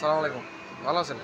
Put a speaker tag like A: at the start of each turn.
A: সালাম আলাইকুম। ভালো আছেন?